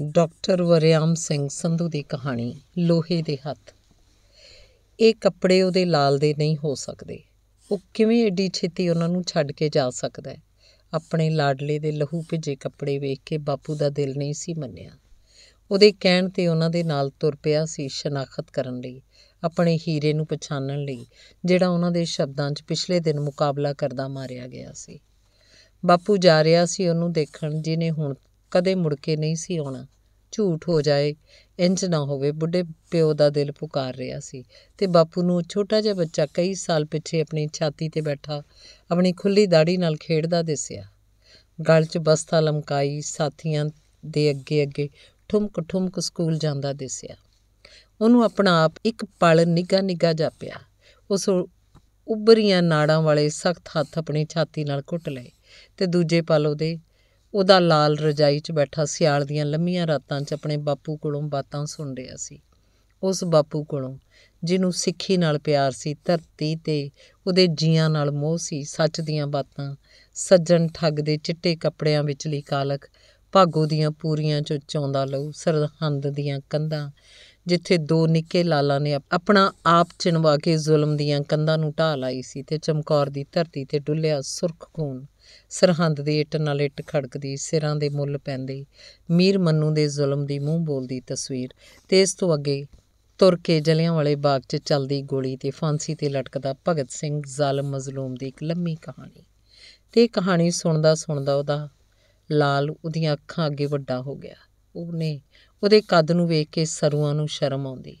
Doctor Waryam Singh Sandhu ਦੀ ਕਹਾਣੀ, ਲੋਹੇ ਦੇ ਹੱਥ। ਇਹ ਕੱਪੜੇ ਉਹਦੇ ਲਾਲ ਦੇ ਨਹੀਂ ਹੋ ਸਕਦੇ। ਉਹ ਕਿਵੇਂ ਏਡੀ ਛੇਤੀ ਉਹਨਾਂ ਨੂੰ ਛੱਡ ਕੇ ਜਾ ਸਕਦਾ ਹੈ? ਆਪਣੇ ਲਾਡਲੇ ਦੇ ਲਹੂ ਭਿੱਜੇ ਕੱਪੜੇ ਵੇਖ ਕੇ ਬਾਪੂ ਦਾ ਦਿਲ ਨਹੀਂ ਸੀ ਮੰਨਿਆ। ਉਹਦੇ ਕਹਿਣ ਤੇ ਉਹਨਾਂ ਦੇ ਨਾਲ ਤੁਰ ਪਿਆ ਸੀ ਸ਼ਨਾਖਤ ਕਰਨ ਲਈ, ਆਪਣੇ ਹੀਰੇ ਨੂੰ ਪਛਾਣਨ ਲਈ, ਜਿਹੜਾ ਉਹਨਾਂ ਦੇ ਸ਼ਬਦਾਂ 'ਚ ਪਿਛਲੇ ਦਿਨ ਮੁਕਾਬਲਾ ਕਰਦਾ ਮਾਰਿਆ ਗਿਆ ਸੀ। ਬਾਪੂ ਜਾ ਰਿਹਾ ਸੀ ਉਹਨੂੰ ਦੇਖਣ, ਜਿਹਨੇ ਹੁਣ ਕਦੇ ਮੁੜ ਕੇ ਨਹੀਂ ਸੀ ਆਉਣਾ। ਝੂਠ ਹੋ ਜਾਏ ਇੰਜ ਨਾ ਹੋਵੇ, ਬੁੱਢੇ ਪਿਓ ਦਾ ਦਿਲ ਪੁਕਾਰ ਰਿਹਾ ਸੀ ਤੇ ਬਾਪੂ ਨੂੰ ਛੋਟਾ ਜਿਹਾ ਬੱਚਾ ਕਈ ਸਾਲ ਪਿੱਛੇ ਆਪਣੀ ਛਾਤੀ ਤੇ ਬੈਠਾ, ਆਪਣੀ ਖੁੱਲੀ ਦਾੜੀ ਨਾਲ ਖੇਡਦਾ ਦਿਸਿਆ। ਗਲ 'ਚ ਬਸਤਾ ਲਮਕਾਈ, ਸਾਥੀਆਂ ਦੇ ਅੱਗੇ ਅੱਗੇ ਠੁਮਕ ਠੁਮਕ ਸਕੂਲ ਜਾਂਦਾ ਦਿਸਿਆ। ਉਹਨੂੰ ਆਪਣਾ ਆਪ ਇੱਕ ਪਲ ਨਿੱਘਾ ਨਿੱਘਾ ਜਾਪਿਆ। ਉਸ ਉੱਭਰੀਆਂ ਨਾੜਾਂ ਵਾਲੇ ਸਖਤ ਹੱਥ ਆਪਣੀ ਛਾਤੀ ਨਾਲ ਘੁੱਟ ਲਏ ਤੇ ਦੂਜੇ ਪਲ ਉਹਦੇ ਉਹਦਾ ਲਾਲ ਰਜਾਈ 'ਚ ਬੈਠਾ ਸਿਆਲ ਦੀਆਂ ਲੰਮੀਆਂ ਰਾਤਾਂ 'ਚ ਆਪਣੇ ਬਾਪੂ ਕੋਲੋਂ ਬਾਤਾਂ ਸੁਣ ਰਿਹਾ ਸੀ। ਉਸ ਬਾਪੂ ਕੋਲੋਂ, ਜਿਹਨੂੰ ਸਿੱਖੀ ਨਾਲ ਪਿਆਰ ਸੀ, ਧਰਤੀ ਤੇ ਉਹਦੇ ਜੀਆਂ ਨਾਲ ਮੋਹ ਸੀ, ਸੱਚ ਦੀਆਂ ਬਾਤਾਂ, ਸੱਜਣ ਠੱਗ ਦੇ ਚਿੱਟੇ ਕੱਪੜਿਆਂ ਵਿਚਲੀ ਕਾਲਖ ਭਾਗੋ ਦੀਆਂ ਪੂਰੀਆਂ 'ਚੋਂ ਚੌਂਦਾ ਲਹੂ, ਸਰਹੰਦ ਦੀਆਂ ਕੰਧਾਂ, ਜਿੱਥੇ ਦੋ ਨਿੱਕੇ ਲਾਲਾਂ ਨੇ ਆਪਣਾ ਆਪ ਚਿਣਵਾ ਕੇ ਜ਼ੁਲਮ ਦੀਆਂ ਕੰਧਾਂ ਨੂੰ ਢਾਹ ਲਾਈ ਸੀ ਤੇ ਚਮਕੌਰ ਦੀ ਧਰਤੀ ਤੇ ਡੁੱਲਿਆ ਸੁਰਖ ਖੂਨ। ਸਰਹੰਦ ਦੀ ਇੱਟ ਨਾਲ ਇੱਟ ਖੜਕਦੀ, ਸਿਰਾਂ ਦੇ ਮੁੱਲ ਪੈਂਦੇ। ਮੀਰ ਮੰਨੂ ਦੇ ਜ਼ੁਲਮ ਦੀ ਮੂੰਹ ਬੋਲਦੀ ਤਸਵੀਰ। ਤੇ ਇਸ ਤੋਂ ਅੱਗੇ ਤੁਰ ਕੇ ਜਲਿਆਂ ਵਾਲੇ ਬਾਗ 'ਚ ਚੱਲਦੀ ਗੋਲੀ ਤੇ ਫਾਂਸੀ ਤੇ ਲਟਕਦਾ ਭਗਤ ਸਿੰਘ ਜ਼ਾਲਮ ਮਜ਼ਲੂਮ ਦੀ ਇੱਕ ਲੰਮੀ ਕਹਾਣੀ। ਤੇ ਇਹ ਕਹਾਣੀ ਸੁਣਦਾ ਸੁਣਦਾ ਉਹਦਾ ਲਾਲ ਉਹਦੀਆਂ ਅੱਖਾਂ ਅੱਗੇ ਵੱਡਾ ਹੋ ਗਿਆ। ਉਹਨੇ ਉਹਦੇ ਕੱਦ ਨੂੰ ਵੇਖ ਕੇ ਸਰੂਆਂ ਨੂੰ ਸ਼ਰਮ ਆਉਂਦੀ।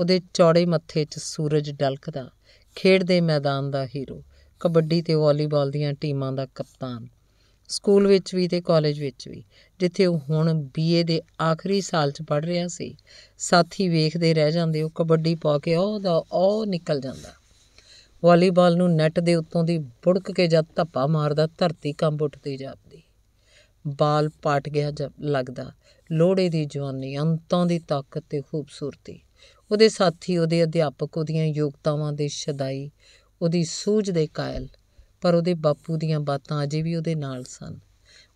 ਉਹਦੇ ਚੌੜੇ ਮੱਥੇ 'ਚ ਸੂਰਜ ਡਲਕਦਾ। ਖੇਡ ਦੇ ਮੈਦਾਨ ਦਾ ਹੀਰੋ। ਕਬੱਡੀ ਤੇ ਵਾਲੀਬਾਲ ਦੀਆਂ ਟੀਮਾਂ ਦਾ ਕਪਤਾਨ। ਸਕੂਲ ਵਿੱਚ ਵੀ ਤੇ ਕਾਲਜ ਵਿੱਚ ਵੀ। ਜਿੱਥੇ ਉਹ ਹੁਣ ਬੀਏ ਦੇ ਆਖਰੀ ਸਾਲ 'ਚ ਪੜ ਰਿਹਾ ਸੀ, ਸਾਥੀ ਵੇਖਦੇ ਰਹਿ ਜਾਂਦੇ, ਉਹ ਕਬੱਡੀ ਪਾ ਕੇ ਉਹ ਦਾ ਉਹ ਨਿਕਲ ਜਾਂਦਾ। ਵਾਲੀਬਾਲ ਨੂੰ ਨੈੱਟ ਦੇ ਉੱਤੋਂ ਦੀ ਬੁੜਕ ਕੇ ਜਦ ਧੱਪਾ ਮਾਰਦਾ, ਧਰਤੀ ਕੰਬ ਉੱਠਦੀ ਜਾਂਦੀ ਬਾਲ ਪਾਟ ਗਿਆ ਜਦ ਲੱਗਦਾ ਲੋੜੇ ਦੀ ਜਵਾਨੀ, ਅੰਤਾਂ ਦੀ ਤਾਕਤ ਤੇ ਖੂਬਸੂਰਤੀ। ਉਹਦੇ ਸਾਥੀ, ਉਹਦੇ ਅਧਿਆਪਕ, ਉਹਦੀਆਂ ਯੋਗਤਾਵਾਂ ਦੇ ਸ਼ਦਾਈ ਉਹਦੀ ਸੂਝ ਦੇ ਕਾਇਲ, ਪਰ ਉਹਦੇ ਬਾਪੂ ਦੀਆਂ ਬਾਤਾਂ ਅਜੇ ਵੀ ਉਹਦੇ ਨਾਲ ਸਨ।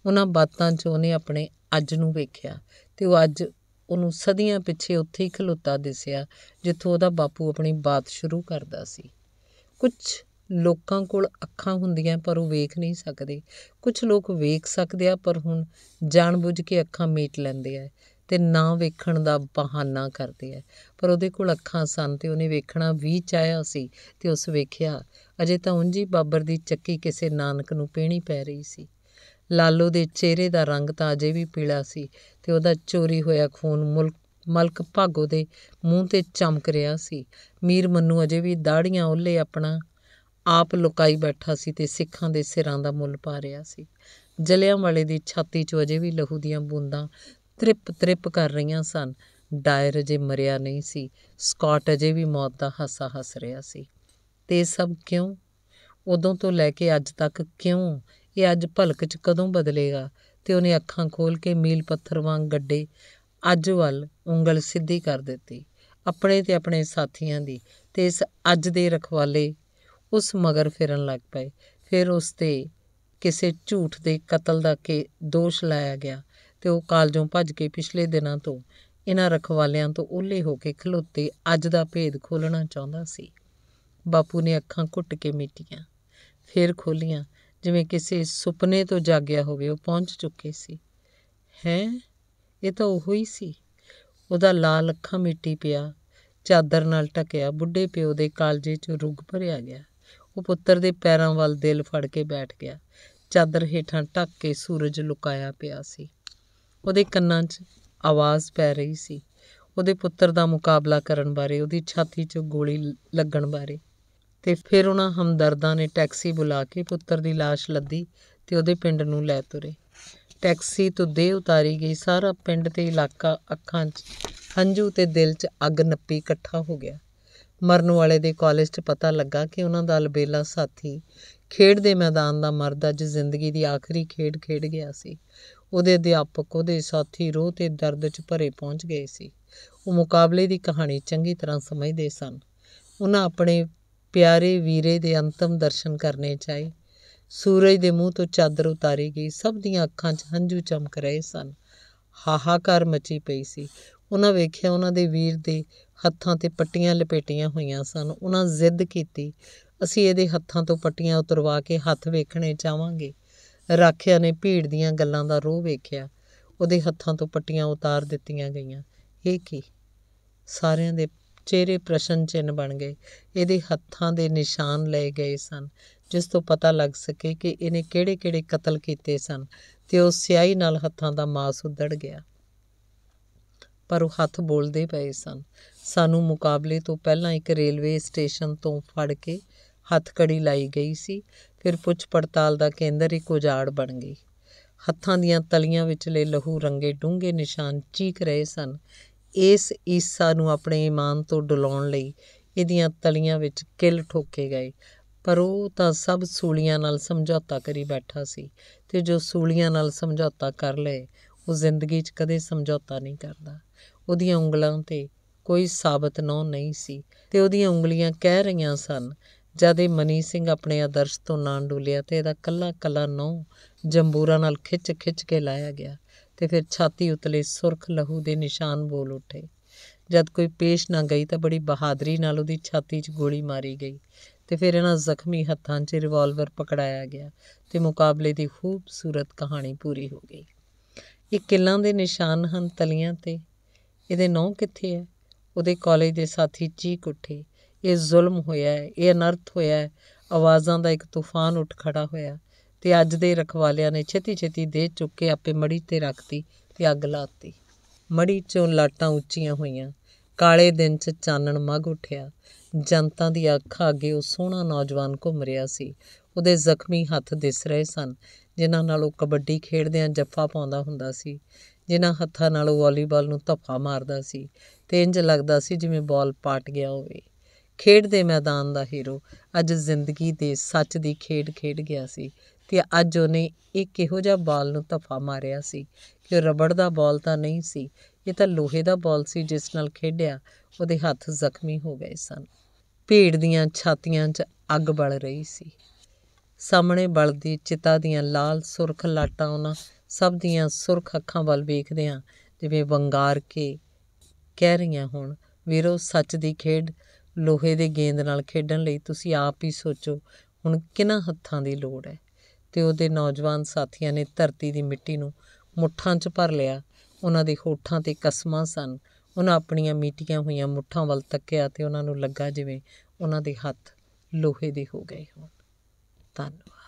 ਉਹਨਾਂ ਬਾਤਾਂ 'ਚ ਉਹਨੇ ਆਪਣੇ ਅੱਜ ਨੂੰ ਵੇਖਿਆ ਤੇ ਉਹ ਅੱਜ ਉਹਨੂੰ ਸਦੀਆਂ ਪਿੱਛੇ ਉੱਥੇ ਹੀ ਖਲੋਤਾ ਦਿਸਿਆ, ਜਿੱਥੋਂ ਉਹਦਾ ਬਾਪੂ ਆਪਣੀ ਬਾਤ ਸ਼ੁਰੂ ਕਰਦਾ ਸੀ। ਕੁਝ ਲੋਕਾਂ ਕੋਲ ਅੱਖਾਂ ਹੁੰਦੀਆਂ, ਪਰ ਉਹ ਵੇਖ ਨਹੀਂ ਸਕਦੇ। ਕੁਝ ਲੋਕ ਵੇਖ ਸਕਦੇ ਆ, ਪਰ ਹੁਣ ਜਾਣਬੁੱਝ ਕੇ ਅੱਖਾਂ ਮੀਟ ਲੈਂਦੇ ਆ। ਤੇ ਨਾ ਵੇਖਣ ਦਾ ਬਹਾਨਾ ਕਰਦੇ ਆ ਪਰ ਉਹਦੇ ਕੋਲ ਅੱਖਾਂ ਸਨ ਤੇ ਉਹਨੇ ਵੇਖਣਾ ਵੀ ਚਾਹਿਆ ਸੀ ਤੇ ਉਸ ਵੇਖਿਆ, ਅਜੇ ਤਾਂ ਉਂਝੀ ਬਾਬਰ ਦੀ ਚੱਕੀ ਕਿਸੇ ਨਾਨਕ ਨੂੰ ਪੀਣੀ ਪੈ ਰਹੀ ਸੀ। ਲਾਲੋ ਦੇ ਚਿਹਰੇ ਦਾ ਰੰਗ ਤਾਂ ਅਜੇ ਵੀ ਪੀਲਾ ਸੀ ਤੇ ਉਹਦਾ ਚੋਰੀ ਹੋਇਆ ਖੂਨ ਮੁਲਕ, ਮਲਕ ਭਾਗੋ ਦੇ ਮੂੰਹ ਤੇ ਚਮਕ ਰਿਹਾ ਸੀ। ਮੀਰ ਮੰਨੂ ਅਜੇ ਵੀ ਦਾੜੀਆਂ ਉੱਲੇ ਆਪਣਾ ਆਪ ਲੁਕਾਈ ਬੈਠਾ ਸੀ ਤੇ ਸਿੱਖਾਂ ਦੇ ਸਿਰਾਂ ਦਾ ਮੁੱਲ ਪਾ ਰਿਹਾ ਸੀ। ਜਲਿਆਂ ਵਾਲੇ ਦੀ ਛਾਤੀ 'ਚੋਂ ਅਜੇ ਵੀ ਲਹੂ ਦੀਆਂ ਬੂੰਦਾਂ ਤ੍ਰਿਪ ਤ੍ਰਿਪ ਕਰ ਰਹੀਆਂ ਸਨ। ਡਾਇਰ ਅਜੇ ਮਰਿਆ ਨਹੀਂ ਸੀ। ਸਕਾਟ ਅਜੇ ਵੀ ਮੌਤ ਦਾ ਹਾਸਾ ਹੱਸ ਰਿਹਾ ਸੀ। ਤੇ ਸਭ ਕਿਉਂ? ਉਦੋਂ ਤੋਂ ਲੈ ਕੇ ਅੱਜ ਤੱਕ ਕਿਉਂ? ਇਹ ਅੱਜ ਭਲਕ 'ਚ ਕਦੋਂ ਬਦਲੇਗਾ? ਤੇ ਉਹਨੇ ਅੱਖਾਂ ਖੋਲ ਕੇ ਮੀਲ ਪੱਥਰ ਵਾਂਗ ਗੱਡੇ ਅੱਜ ਵੱਲ ਉਂਗਲ ਸਿੱਧੀ ਕਰ ਦਿੱਤੀ, ਆਪਣੇ ਤੇ ਆਪਣੇ ਸਾਥੀਆਂ ਦੀ। ਤੇ ਇਸ ਅੱਜ ਦੇ ਰਖਵਾਲੇ ਉਸ ਮਗਰ ਫਿਰਨ ਲੱਗ ਪਏ। ਫਿਰ ਉਸ ਤੇ ਕਿਸੇ ਝੂਠ ਦੇ ਕਤਲ ਦਾ ਕੇ, ਦੋਸ਼ ਲਾਇਆ ਗਿਆ। ਤੇ ਉਹ ਕਾਲਜੋਂ ਭੱਜ ਕੇ ਪਿਛਲੇ ਦਿਨਾਂ ਤੋਂ ਇਹਨਾਂ ਰਖਵਾਲਿਆਂ ਤੋਂ ਓਹਲੇ ਹੋ ਕੇ ਖਲੋਤੇ ਅੱਜ ਦਾ ਭੇਦ ਖੋਲਣਾ ਚਾਹੁੰਦਾ ਸੀ। ਬਾਪੂ ਨੇ ਅੱਖਾਂ ਘੁੱਟ ਕੇ ਮੀਟੀਆਂ, ਫੇਰ ਖੋਲੀਆਂ ਜਿਵੇਂ ਕਿਸੇ ਸੁਪਨੇ ਤੋਂ ਜਾਗਿਆ ਹੋਵੇ, ਉਹ ਪਹੁੰਚ ਚੁੱਕੇ ਸੀ। ਹੈ, ਇਹ ਤਾਂ ਉਹ ਹੀ ਸੀ। ਉਹਦਾ ਲਾਲ ਅੱਖਾਂ ਮਿੱਟੀ ਪਿਆ, ਚਾਦਰ ਨਾਲ ਟਕਿਆ ਬੁੱਢੇ ਪਿਓ ਦੇ ਕਾਲਜੇ 'ਚ ਰੁੱਗ ਭਰਿਆ ਗਿਆ। ਉਹ ਪੁੱਤਰ ਦੇ ਪੈਰਾਂ ਵੱਲ ਦਿਲ ਫੜ ਕੇ ਬੈਠ ਗਿਆ। ਚਾਦਰ ਹੇਠਾਂ ਢੱਕ ਕੇ ਸੂਰਜ ਲੁਕਾਇਆ ਪਿਆ ਸੀ। ਉਹਦੇ ਕੰਨਾਂ 'ਚ ਆਵਾਜ਼ ਪੈ ਰਹੀ ਸੀ। ਉਹਦੇ ਪੁੱਤਰ ਦਾ ਮੁਕਾਬਲਾ ਕਰਨ ਬਾਰੇ, ਉਹਦੀ ਛਾਤੀ 'ਚ ਗੋਲੀ ਲੱਗਣ ਬਾਰੇ। ਤੇ ਫਿਰ ਉਹਨਾਂ ਹਮਦਰਦਾਂ ਨੇ ਟੈਕਸੀ ਬੁਲਾ ਕੇ ਪੁੱਤਰ ਦੀ লাশ ਲੱਦੀ ਤੇ ਉਹਦੇ ਪਿੰਡ ਨੂੰ ਲੈ ਤੁਰੇ। ਟੈਕਸੀ ਤੋਂ ਦੇ ਉਤਾਰੀ ਗਈ। ਸਾਰਾ ਪਿੰਡ ਤੇ ਇਲਾਕਾ ਅੱਖਾਂ 'ਚ, ਹੰਝੂ ਤੇ ਦਿਲ 'ਚ ਅੱਗ ਨੱਪੀ, ਇਕੱਠਾ ਹੋ ਗਿਆ। ਮਰਨ ਵਾਲੇ ਦੇ ਕਾਲਜ 'ਚ ਪਤਾ ਲੱਗਾ ਕਿ ਉਹਨਾਂ ਦਾ ਅਲਬੇਲਾ ਸਾਥੀ ਖੇਡ ਦੇ ਮੈਦਾਨ ਦਾ ਮਰਦ ਅੱਜ ਜ਼ਿੰਦਗੀ ਦੀ ਆਖਰੀ ਖੇਡ ਖੇਡ ਗਿਆ ਸੀ। ਉਹਦੇ ਅਧਿਆਪਕ, ਉਹਦੇ ਸਾਥੀ ਰੋਹ ਤੇ ਦਰਦ 'ਚ ਭਰੇ ਪਹੁੰਚ ਗਏ ਸੀ। ਉਹ ਮੁਕਾਬਲੇ ਦੀ ਕਹਾਣੀ ਚੰਗੀ ਤਰ੍ਹਾਂ ਸਮਝਦੇ ਸਨ। ਉਹਨਾਂ ਆਪਣੇ ਪਿਆਰੇ ਵੀਰੇ ਦੇ ਅੰਤਮ ਦਰਸ਼ਨ ਕਰਨੇ ਚਾਹੇ। ਸੂਰਜ ਦੇ ਮੂੰਹ ਤੋਂ ਚਾਦਰ ਉਤਾਰੀ ਗਈ, ਸਭ ਦੀਆਂ ਅੱਖਾਂ 'ਚ ਹੰਝੂ ਚਮਕ ਰਹੇ ਸਨ। ਹਾਹਾਕਾਰ ਮਚੀ ਪਈ ਸੀ। ਉਹਨਾਂ ਵੇਖਿਆ ਉਹਨਾਂ ਦੇ ਵੀਰ ਦੇ ਹੱਥਾਂ ਤੇ ਪੱਟੀਆਂ ਲਪੇਟੀਆਂ ਹੋਈਆਂ ਸਨ। ਉਹਨਾਂ ਜ਼ਿੱਦ ਕੀਤੀ ਅਸੀਂ ਇਹਦੇ ਹੱਥਾਂ ਤੋਂ ਪੱਟੀਆਂ ਉਤਰਵਾ ਕੇ ਹੱਥ ਵੇਖਣੇ ਚਾਹਾਂਗੇ। ਰਾਖਿਆ ਨੇ ਭੀੜ ਦੀਆਂ ਗੱਲਾਂ ਦਾ ਰੋਹ ਵੇਖਿਆ। ਉਹਦੇ ਹੱਥਾਂ ਤੋਂ ਪੱਟੀਆਂ ਉਤਾਰ ਦਿੱਤੀਆਂ ਗਈਆਂ। ਇਹ ਕੀ? ਸਾਰਿਆਂ ਦੇ ਚਿਹਰੇ ਪ੍ਰਸ਼ਨ ਚਿੰਨ ਬਣ ਗਏ। ਇਹਦੇ ਹੱਥਾਂ ਦੇ ਨਿਸ਼ਾਨ ਲਏ ਗਏ ਸਨ, ਜਿਸ ਤੋਂ ਪਤਾ ਲੱਗ ਸਕੇ ਕਿ ਇਹਨੇ ਕਿਹੜੇ-ਕਿਹੜੇ ਕਤਲ ਕੀਤੇ ਸਨ ਤੇ ਉਹ ਸਿਆਹੀ ਨਾਲ ਹੱਥਾਂ ਦਾ ਮਾਸ ਉੱਧੜ ਗਿਆ। ਪਰ ਉਹ ਹੱਥ ਬੋਲਦੇ ਪਏ ਸਨ। ਸਾਨੂੰ ਮੁਕਾਬਲੇ ਤੋਂ ਪਹਿਲਾਂ ਇੱਕ ਰੇਲਵੇ ਸਟੇਸ਼ਨ ਤੋਂ ਫੜ ਕੇ ਹੱਥਕੜੀ ਲਾਈ ਗਈ ਸੀ। ਫਿਰ ਪੁੱਛ ਪੜਤਾਲ ਦਾ ਕੇਂਦਰ ਇੱਕ ਉਜਾੜ ਬਣ ਗਈ। ਹੱਥਾਂ ਦੀਆਂ ਤਲੀਆਂ ਵਿਚਲੇ ਲਹੂ ਰੰਗੇ ਡੂੰਘੇ ਨਿਸ਼ਾਨ ਚੀਕ ਰਹੇ ਸਨ। ਇਸ ਈਸਾ ਨੂੰ ਆਪਣੇ ਈਮਾਨ ਤੋਂ ਡੁਲਾਉਣ ਲਈ ਇਹਦੀਆਂ ਤਲੀਆਂ ਵਿੱਚ ਕਿੱਲ ਠੋਕੇ ਗਏ। ਪਰ ਉਹ ਤਾਂ ਸਭ ਸੂਲੀਆਂ ਨਾਲ ਸਮਝੌਤਾ ਕਰੀ ਬੈਠਾ ਸੀ ਤੇ ਜੋ ਸੂਲੀਆਂ ਨਾਲ ਸਮਝੌਤਾ ਕਰ ਲਏ, ਉਹ ਜ਼ਿੰਦਗੀ 'ਚ ਕਦੇ ਸਮਝੌਤਾ ਨਹੀਂ ਕਰਦਾ। ਉਹਦੀਆਂ ਉਂਗਲਾਂ ਤੇ ਕੋਈ ਸਾਬਤ ਨੌ ਨਹੀਂ ਸੀ ਤੇ ਉਹਦੀਆਂ ਉਂਗਲੀਆਂ ਕਹਿ ਰਹੀਆਂ ਸਨ ਜਦ ਇਹ ਮਨੀ ਸਿੰਘ ਆਪਣੇ ਆਦਰਸ਼ ਤੋਂ ਨਾ ਡੁੱਲਿਆ ਤੇ ਇਹਦਾ ਕੱਲਾ ਕੱਲਾ ਨਹੁੰ ਜੰਬੂਰਾ ਨਾਲ ਖਿੱਚ ਖਿੱਚ ਕੇ ਲਾਇਆ ਗਿਆ ਤੇ ਫਿਰ ਛਾਤੀ ਉਤਲੇ ਸੁਰਖ ਲਹੂ ਦੇ ਨਿਸ਼ਾਨ ਬੋਲ ਉੱਠੇ। ਜਦ ਕੋਈ ਪੇਸ਼ ਨਾ ਗਈ ਤਾਂ ਬੜੀ ਬਹਾਦਰੀ ਨਾਲ ਉਹਦੀ ਛਾਤੀ 'ਚ ਗੋਲੀ ਮਾਰੀ ਗਈ ਤੇ ਫਿਰ ਇਹਨਾਂ ਜ਼ਖਮੀ ਹੱਥਾਂ 'ਚ ਰਿਵਾਲਵਰ ਪਕੜਾਇਆ ਗਿਆ ਤੇ ਮੁਕਾਬਲੇ ਦੀ ਖੂਬਸੂਰਤ ਕਹਾਣੀ ਪੂਰੀ ਹੋ ਗਈ। ਇਹ ਕਿੱਲਾਂ ਦੇ ਨਿਸ਼ਾਨ ਹਨ ਤਲੀਆਂ ਤੇ। ਇਹਦੇ ਨੌ ਕਿੱਥੇ ਹੈ? ਉਹਦੇ ਕਾਲਜ ਦੇ ਸਾਥੀ ਚੀਕ ਉੱਠੇ। ਇਹ ਜ਼ੁਲਮ ਹੋਇਆ ਹੈ, ਇਹ ਅਨਰਥ ਹੋਇਆ ਹੈ। ਆਵਾਜ਼ਾਂ ਦਾ ਇੱਕ ਤੂਫਾਨ ਉੱਠ ਖੜਾ ਹੋਇਆ ਤੇ ਅੱਜ ਦੇ ਰਖਵਾਲਿਆਂ ਨੇ ਛੇਤੀ ਛੇਤੀ ਦੇ ਚੁੱਕ ਕੇ ਆਪੇ ਮੜੀ ਤੇ ਰੱਖਤੀ ਤੇ ਅੱਗ ਲਾਤੀ ਮੜੀ ਚੋਂ ਲਾਟਾਂ ਉੱਚੀਆਂ ਹੋਈਆਂ, ਕਾਲੇ ਦਿਨ 'ਚ ਚਾਨਣ ਮਗ ਉੱਠਿਆ। ਜਨਤਾ ਦੀ ਅੱਖਾਂ ਅੱਗੇ ਉਹ ਸੋਹਣਾ ਨੌਜਵਾਨ ਘੁੰਮ ਰਿਹਾ ਸੀ। ਉਹਦੇ ਜ਼ਖਮੀ ਹੱਥ ਦਿਸ ਰਹੇ ਸਨ, ਜਿਨ੍ਹਾਂ ਨਾਲ ਉਹ ਕਬੱਡੀ ਖੇਡਦਿਆਂ ਜੱਫਾ ਪਾਉਂਦਾ ਹੁੰਦਾ ਸੀ, ਜਿਨ੍ਹਾਂ ਹੱਥਾਂ ਨਾਲ ਉਹ ਵਾਲੀਬਾਲ ਨੂੰ ਧੱਫਾ ਮਾਰਦਾ ਸੀ ਤੇ ਇੰਜ ਲੱਗਦਾ ਸੀ ਜਿਵੇਂ ਬਾਲ ਪਾਟ ਗਿਆ ਹੋਵੇ। ਖੇਡ ਦੇ ਮੈਦਾਨ ਦਾ ਹੀਰੋ ਅੱਜ ਜ਼ਿੰਦਗੀ ਦੇ ਸੱਚ ਦੀ ਖੇਡ ਖੇਡ ਗਿਆ ਸੀ ਤੇ ਅੱਜ ਉਹਨੇ ਇੱਕ ਇਹੋ ਜਿਹਾ ਬਾਲ ਨੂੰ ਧੱਫਾ ਮਾਰਿਆ ਸੀ। ਕਿ ਉਹ ਰਬੜ ਦਾ ਬਾਲ ਤਾਂ ਨਹੀਂ ਸੀ, ਇਹ ਤਾਂ ਲੋਹੇ ਦਾ ਬਾਲ ਸੀ ਜਿਸ ਨਾਲ ਖੇਡਿਆ, ਉਹਦੇ ਹੱਥ ਜ਼ਖਮੀ ਹੋ ਗਏ ਸਨ। ਭੀੜ ਦੀਆਂ ਛਾਤੀਆਂ 'ਚ ਅੱਗ ਬਲ ਰਹੀ ਸੀ। ਸਾਹਮਣੇ ਬਲਦੀ ਚਿਤਾ ਦੀਆਂ ਲਾਲ ਸੁਰਖ ਲਾਟਾਂ ਉਹਨਾਂ ਸਭ ਦੀਆਂ ਸੁਰਖ ਅੱਖਾਂ ਵੱਲ ਵੇਖਦਿਆਂ ਜਿਵੇਂ ਵੰਗਾਰ ਕੇ ਕਹਿ ਰਹੀਆਂ ਹੁਣ, ਵੀਰੋ, ਸੱਚ ਦੀ ਖੇਡ ਲੋਹੇ ਦੇ ਗੇਂਦ ਨਾਲ ਖੇਡਣ ਲਈ ਤੁਸੀਂ ਆਪ ਹੀ ਸੋਚੋ, ਹੁਣ ਕਿਹਨਾਂ ਹੱਥਾਂ ਦੀ ਲੋੜ ਹੈ? ਤੇ ਉਹਦੇ ਨੌਜਵਾਨ ਸਾਥੀਆਂ ਨੇ ਧਰਤੀ ਦੀ ਮਿੱਟੀ ਨੂੰ ਮੁੱਠਾਂ 'ਚ ਭਰ ਲਿਆ। ਉਹਨਾਂ ਦੇ ਹੋਠਾਂ ਤੇ ਕਸਮਾਂ ਸਨ। ਉਹਨਾਂ ਆਪਣੀਆਂ ਮੀਟੀਆਂ ਹੋਈਆਂ ਮੁੱਠਾਂ ਵੱਲ ਤੱਕਿਆ ਤੇ ਉਹਨਾਂ ਨੂੰ ਲੱਗਾ ਜਿਵੇਂ ਉਹਨਾਂ ਦੇ ਹੱਥ ਲੋਹੇ ਦੇ ਹੋ ਗਏ ਹੋਣ। ਧੰਨਵਾਦ।